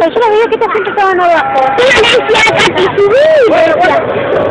yo lo veía que esta gente estaban abajo. Sí, le decía a Katy, subí.